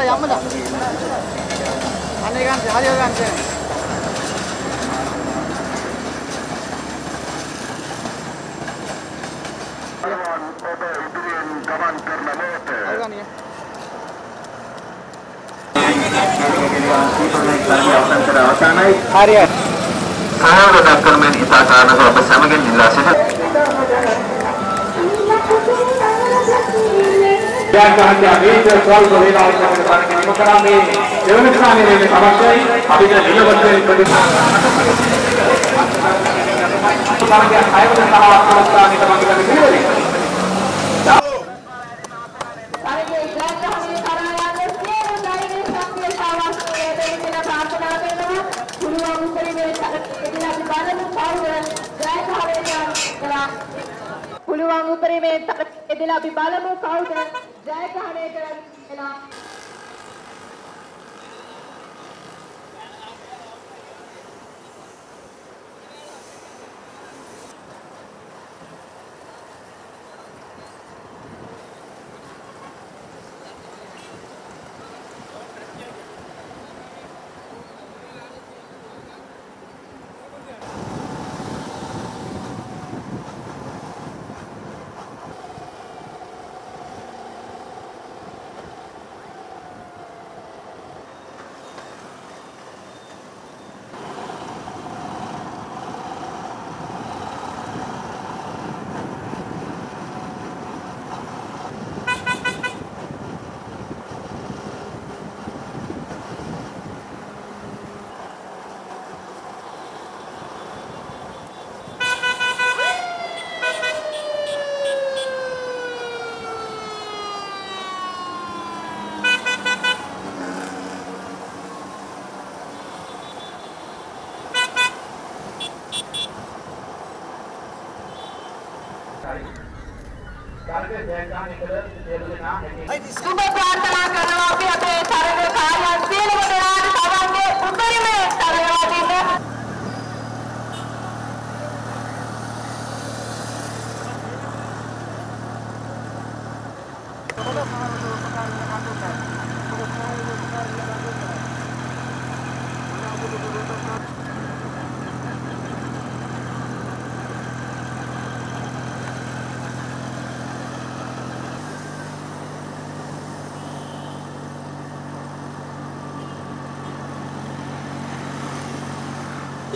යම්මද? අනේ ගන්න හරිය ගන්න. ඔබ ඉදිරියෙන් ගමන් කරන මොහොත. අරගන්නේ. හරියට. කාර්යයක් කරමින් ඉතා කාරණා ඔබ සමගින් ඉල්ලා සිටිනවා. මේ දෙවන ස්ථානයේ මේ අවශ්‍යයි අපිට නිලවත්වයෙන් ප්‍රතිපාදනය බලන්නේ හයවන තව අවස්ථාවකට තමයි ගන්න පිළිවෙල. look out and Jai Karnekaran enough. ප්‍රාර්ථනා කරනවා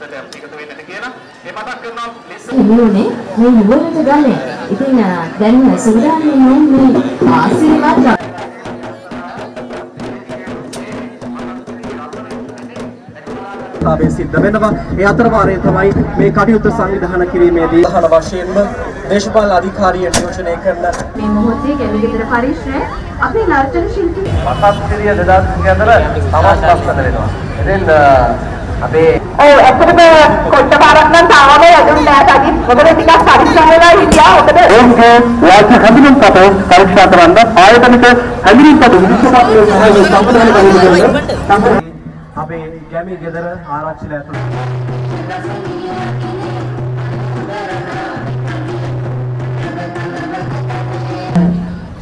පිරිසට එකතු වෙන්නට කියලා. මේ මතක් කරනවා ලිස්ස ඉන්නේ මේ යුවලට ගන්නේ. ඉතින් දැන් සූදානම් මේ ආශිර්වාද සිද්ධ වෙනවා. ඒ අතරවාරයේ තමයි මේ කටයුතු සංවිධානය කිරීමේදී අහන වශයෙන්ම දේශපාලන අධිකාරිය නියෝජනය කරන මේ මොහොතේ ගැවිගෙදර පරිශ්‍රය අපේ නර්තන ශිල්පී මතස්ත්‍රිය 2000 අතර තවත් ලස්සන වෙනවා. ඉතින් අපේ ඔව් ඇත්තටම කොට්ට පාරක් නම් තාම යදුන් නෑ සජිත්. මොකද ටිකක් පරිස්සම් වෙලා හිටියා. මොකද ඔවුන්ගේ වාචික හඳුන්වීමපත පරීක්ෂා කරන්න ආයතනික හඳුන්වීමපත විශේෂ සහාය සම්පූර්ණ කරනවා. අපේ ගැමි ගෙදර ආරක්ෂිත ඇතුළත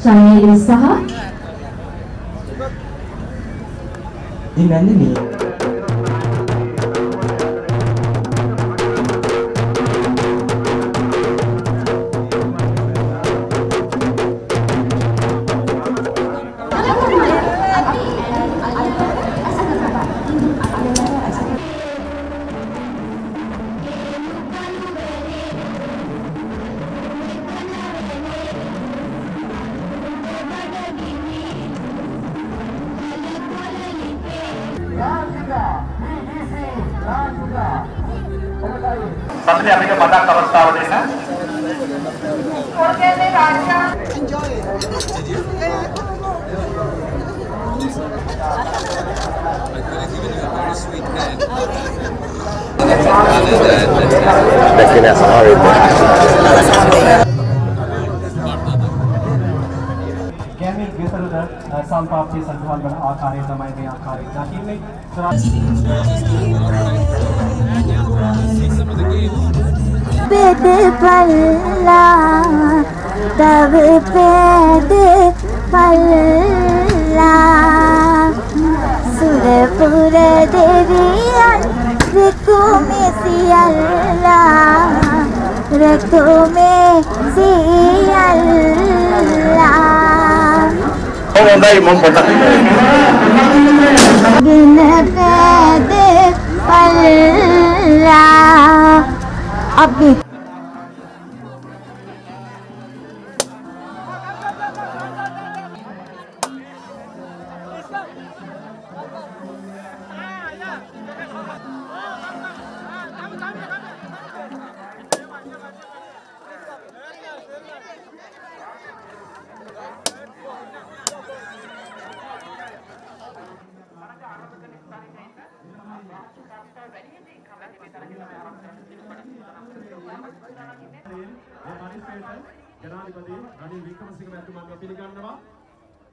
ශෛලී සහ अपने अपने पता कवस्था ಅವರಿಂದ ಕೋರ್ಗೆನೆ ರಾಜ enjoy Bekine sana verdim. Gemil getirdi. Sal papçı santual bana akare zamay diye akare. Zaten mi? பல்லா தவிப்பேது பல்லா சுரபுர தேவியால் ரெக்குமே சியல்லா ரெக்குமே சியல்லா Hãy subscribe cho kênh Ghiền Mì Gõ Để không bỏ lỡ những video hấp dẫn ජනාධිපති රනිල් වික්‍රමසිංහ මැතිතුමාව පිළිගන්නවා.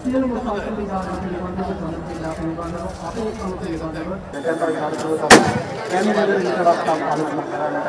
සියලුම සෞඛ්‍ය විභාග පිළිබඳව ජනප්‍රියතාව පිළිබඳව අපේ කම පිළිබඳව දැන් විනාඩිකව තමයි කැමිනේට විතරක් තම ආලෝචනා කරන්නට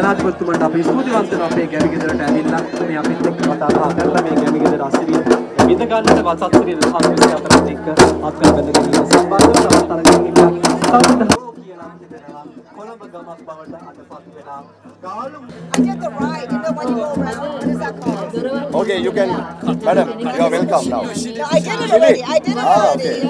ජනාධිපතිතුමන්ට අපි ස්තුතිවන්ත වෙනවා අපේ ගැමි ගෙදරට ඇවිල්ලා මේ අපිත් එක්ක කතා බහ කරලා මේ ගැමි ගෙදර අසිරිය විඳ ගන්නට වසත්ත්‍රි 2024 එක්ක අත්කල් බැඳගෙන ඉන්න සම්බන්ධව තවත් අරගෙන ඉන්න සම්බන්ධ කියලා තිබෙනවා කොළඹ ගමක් බවට අදපත් වෙනා ගාලු I did the ride. You know when you go around? What is that called? Okay, you can, madam, you are welcome now. No, I did it already. I did it Ah, already. okay.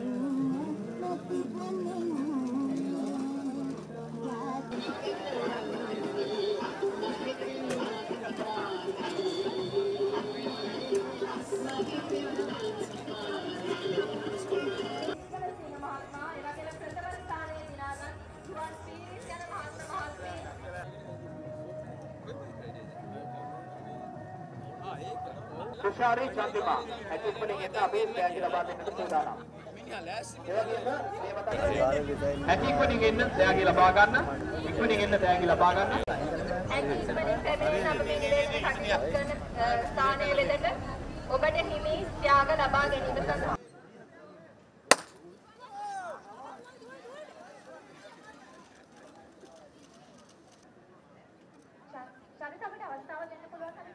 Thushari චන්දිමා ඇතිප්පලින් එන්න අපේ තෑගි ලබා දෙන්නට සූදානම්. ඇතිප්පලින් එන්න තෑගි ලබා ගන්න. ඉක්මනින් එන්න තෑගි ලබා ගන්න. ස්ථානයේ වෙතට ඔබට හිමි ත්‍යාග ලබා ගැනීම සඳහා චරිත අපිට අවස්ථාව දෙන්න පුළුවන් හරි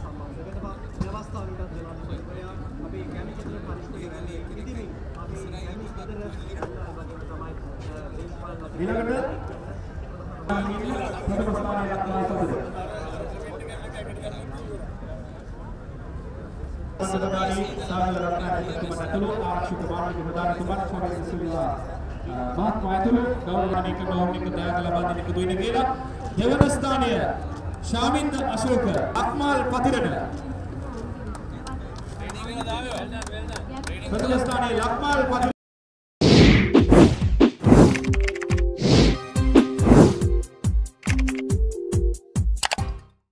සම්බන්ධ වෙනවා ව්‍යවස්ථාවකට ජනාධිපතිවරයා අපේ ගැමි ගෙදර පරිශ්‍රයේ වැඩි ඉදිරිමින් අපේ ගැමි ගෙදර වගේ තමයි දේශපාලන ඊළඟට ප්‍රථම ලබා සතුද. සදකාරී සාගල රත්න ඇතුළු ආරක්ෂක මාර්ග ප්‍රධානතුමන් ස්වාමීන් වහන්සේලා මහත්මයා ඇතුළු ගෞරවනීය ගෞරවනීය දයාව ලබා දෙන එකතු වෙන කියලා දෙවන ස්ථානය ශාමින්ද අශෝක අක්මාල් පතිරණ ප්‍රථම ස්ථානයේ ලක්මාල් පතිරණ